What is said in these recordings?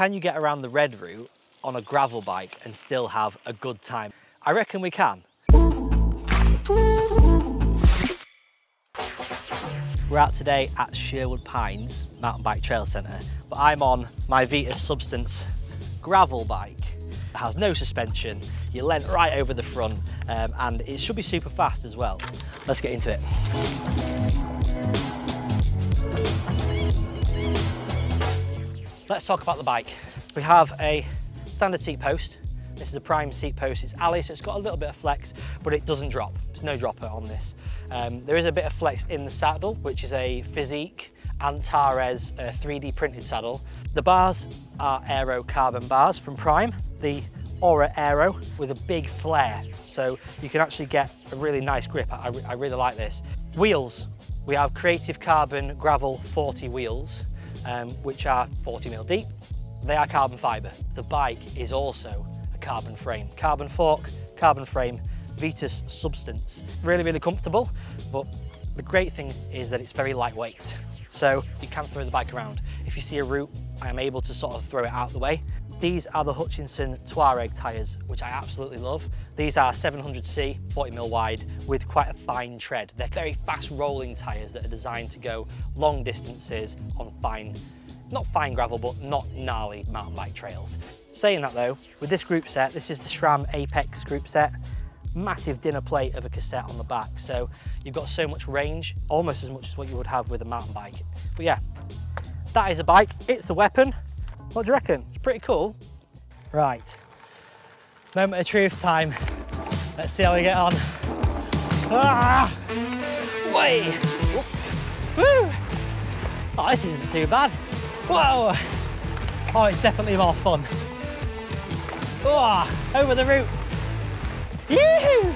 can you get around the red route on a gravel bike and still have a good time? I reckon we can. We're out today at Sherwood Pines Mountain Bike Trail Centre, but I'm on my Vitus Substance gravel bike. It has no suspension, you're lent right over the front, um, and it should be super fast as well. Let's get into it. Let's talk about the bike. We have a standard seat post. This is a prime seat post. It's Ali, so it's got a little bit of flex, but it doesn't drop. There's no dropper on this. Um, there is a bit of flex in the saddle, which is a Fizik Antares uh, 3D printed saddle. The bars are Aero carbon bars from Prime, the Aura Aero with a big flare. So you can actually get a really nice grip. I, I really like this. Wheels, we have Creative Carbon Gravel 40 wheels, um, which are 40 mil deep. They are carbon fibre. The bike is also a carbon frame. Carbon fork, carbon frame, Vitus substance. Really, really comfortable, but the great thing is that it's very lightweight. So you can throw the bike around. If you see a route, I am able to sort of throw it out the way. These are the Hutchinson Touareg tyres, which I absolutely love. These are 700C, 40mm wide, with quite a fine tread. They're very fast rolling tyres that are designed to go long distances on fine, not fine gravel, but not gnarly mountain bike trails. Saying that though, with this group set, this is the SRAM Apex group set, massive dinner plate of a cassette on the back. So you've got so much range, almost as much as what you would have with a mountain bike. But yeah, that is a bike, it's a weapon. What do you reckon? It's pretty cool. Right, moment of truth time. Let's see how we get on. Ah! Way! Woo! Oh, this isn't too bad. Whoa! Oh, it's definitely more fun. Oh, over the roots. Yee!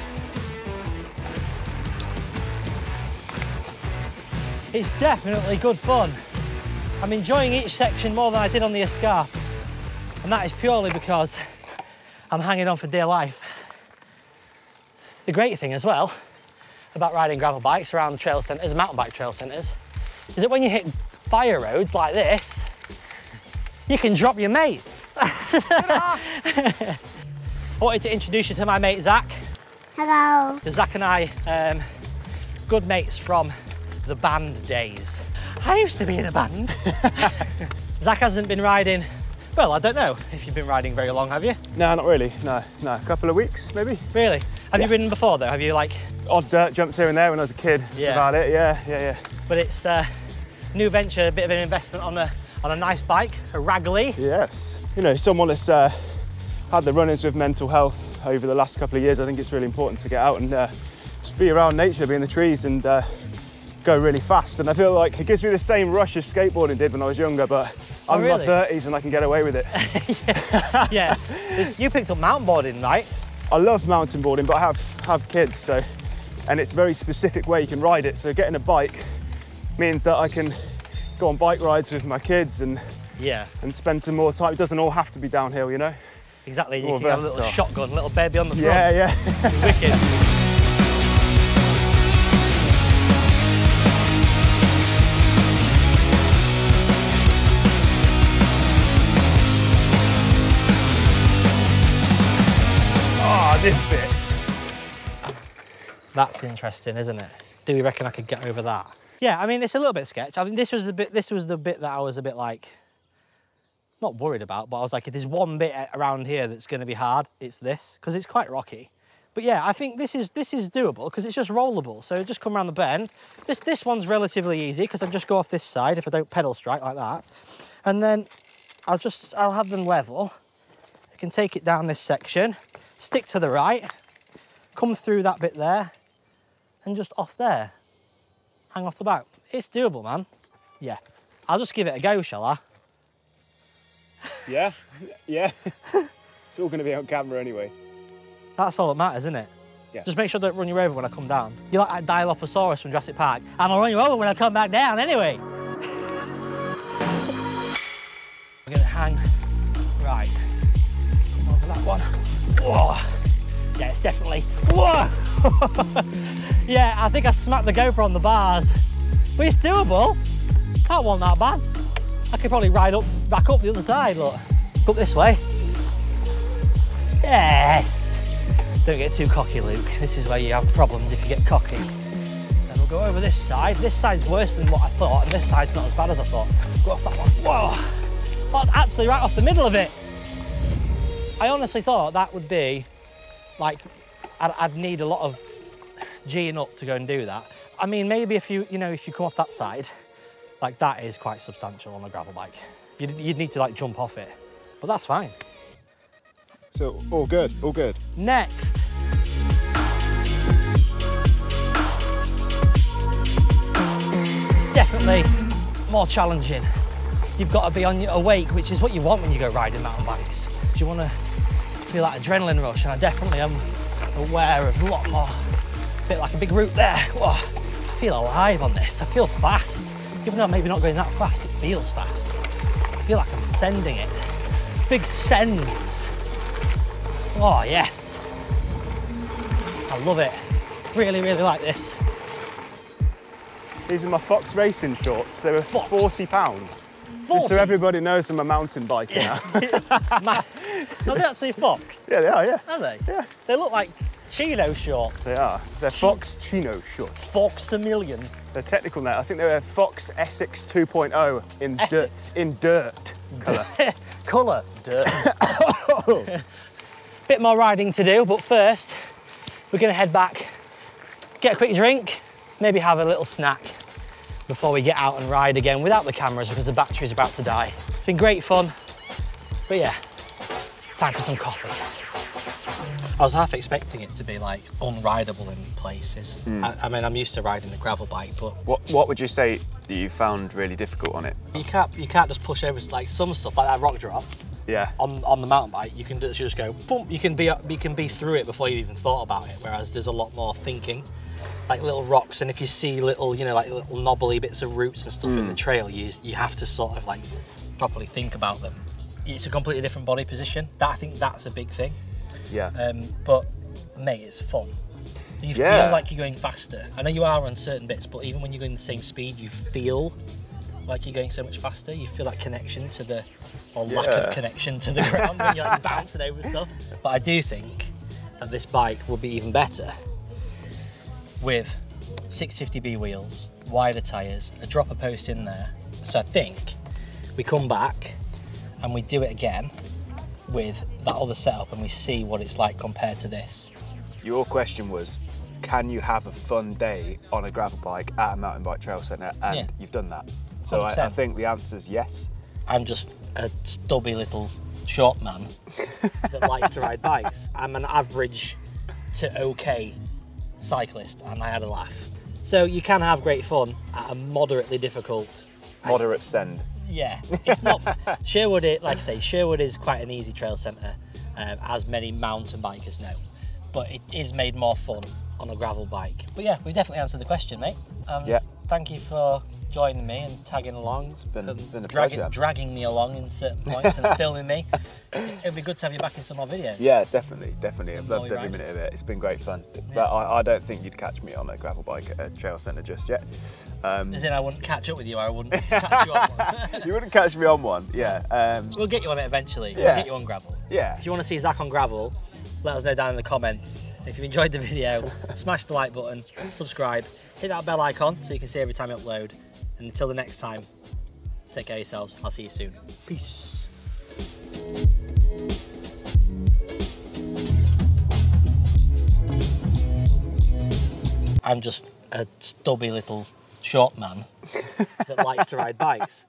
It's definitely good fun. I'm enjoying each section more than I did on the Escarpe. And that is purely because I'm hanging on for dear life. The great thing as well about riding gravel bikes around trail centres, mountain bike trail centres, is that when you hit fire roads like this, you can drop your mates. I wanted to introduce you to my mate Zach. Hello. Zach and I, um, good mates from the band days. I used to be in a band. Zach hasn't been riding, well, I don't know if you've been riding very long, have you? No, not really. No, no. A couple of weeks, maybe. Really? Have Yeah. you ridden before though? Have you like, Odd dirt jumps here and there when I was a kid. That's Yeah. about it. Yeah, yeah, yeah. but it's a new venture, a bit of an investment on a, on a nice bike, a Ragley. Yes. You know, someone that's uh, had the run-ins with mental health over the last couple of years, I think it's really important to get out and uh, just be around nature, be in the trees and uh, go really fast. And I feel like it gives me the same rush as skateboarding did when I was younger, but oh, I'm Oh, really? in my 30s and I can get away with it. yeah. This- you picked up mountain boarding, right? I love mountain boarding, but I have, have kids, so, and it's a very specific way you can ride it. So getting a bike means that I can go on bike rides with my kids and, Yeah, and spend some more time. It doesn't all have to be downhill, you know? exactly. You More can have a little versatile. shotgun, little baby on the front. Yeah, yeah. Wicked. This bit. That's interesting, isn't it? Do we reckon I could get over that? Yeah, I mean it's a little bit sketch. I mean this was the bit. This was the bit that I was a bit like, not worried about, but I was like, if there's one bit around here that's going to be hard, it's this because it's quite rocky. But yeah, I think this is this is doable because it's just rollable. So just come around the bend. This this one's relatively easy because I just go off this side if I don't pedal strike like that, and then I'll just I'll have them level. I can take it down this section, stick to the right, come through that bit there, and just off there, hang off the back. It's doable, man. Yeah. I'll just give it a go, shall I? Yeah, yeah. it's all going to be on camera anyway. That's all that matters, isn't it? Yeah. Just make sure I don't run you over when I come down. You're like that Dilophosaurus from Jurassic Park. I'm gonna run you over when I come back down anyway. I'm gonna hang right over that one. Whoa. Yeah, it's definitely. Whoa! yeah, I think I smacked the GoPro on the bars. But it's doable. That wasn't that bad. I could probably ride up, back up the other side, look. Go up this way. Yes. Don't get too cocky, Luke. This is where you have problems if you get cocky. Then we'll go over this side. This side's worse than what I thought, and this side's not as bad as I thought. Go off that one. Whoa! Oh, actually right off the middle of it. I honestly thought that would be like I'd, I'd need a lot of G'ing up to go and do that. I mean, maybe if you, you know, if you come off that side, like that is quite substantial on a gravel bike. You'd, you'd need to like jump off it, but that's fine. So all good, all good. Next. Definitely more challenging. You've got to be on your awake, which is what you want when you go riding mountain bikes. Do you want to feel that adrenaline rush? And I definitely am aware of a lot more, a bit like a big route there. Whoa, I feel alive on this. I feel fast. Even though I'm maybe not going that fast, it feels fast. I feel like I'm sending it. Big sends. Oh, yes. I love it. Really, really like this. These are my Fox racing shorts. They were Fox? 40 pounds. Just so everybody knows I'm a mountain biker now. Ma- Are they actually Fox? yeah, they are, yeah. Are they? Yeah. They look like Chino shorts. They are. They're Fox Chino shorts. Fox a million. They're technical now. I think they were Fox Essex 2.0 in dirt. In dirt colour. Colour. Dirt. Bit more riding to do, but first we're gonna head back, get a quick drink, maybe have a little snack before we get out and ride again without the cameras because the battery's about to die. It's been great fun, but yeah, time for some coffee. I was half expecting it to be like unrideable in places. Hmm. I, I mean, I'm used to riding a gravel bike, but What What would you say that you found really difficult on it? you can't you can't just push over like some stuff like that rock drop. Yeah. on, on the mountain bike, you can just, just go boom. You can be you can be through it before you even thought about it. Whereas there's a lot more thinking, like little rocks, and if you see little you know like little knobbly bits of roots and stuff in the trail, you you have to sort of like properly think about them. It's a completely different body position. That I think that's a big thing. Yeah. Um, but mate, it's fun. You Yeah. feel like you're going faster. I know you are on certain bits, but even when you're going the same speed, you feel like you're going so much faster. You feel that connection to the, or lack Yeah. of connection to the ground when you're like bouncing over stuff. But I do think that this bike will be even better with 650B wheels, wider tyres, a dropper post in there. So I think we come back and we do it again with that other setup and we see what it's like compared to this. Your question was, can you have a fun day on a gravel bike at a mountain bike trail centre? And Yeah. you've done that. So I, I think the answer is yes. I'm just a stubby little short man that likes to ride bikes. I'm an average to okay cyclist and I had a laugh. So you can have great fun at a moderately difficult Moderate send. yeah, it's not Sherwood. It, like I say, Sherwood is quite an easy trail centre, um, as many mountain bikers know. But it is made more fun on a gravel bike. But yeah, we've definitely answered the question, mate. And Yeah. Thank you for joining me and tagging along. It's been- and been a dragging, pleasure. dragging me along in certain points and filming me. It'd be good to have you back in some more videos. Yeah, definitely, definitely. I've loved every minute of it. It's been great fun. But I, I don't think you'd catch me on a gravel bike at a trail centre just yet. Um, As in, I wouldn't catch up with you. I wouldn't catch you on one. you wouldn't catch me on one, yeah. Um, We'll get you on it eventually. We'll Yeah. get you on gravel. yeah. If you want to see Zach on gravel, let us know down in the comments. If you've enjoyed the video, smash the like button, subscribe, hit that bell icon so you can see every time I upload. And until the next time, take care of yourselves. I'll see you soon. Peace. I'm just a stubby little short man that likes to ride bikes.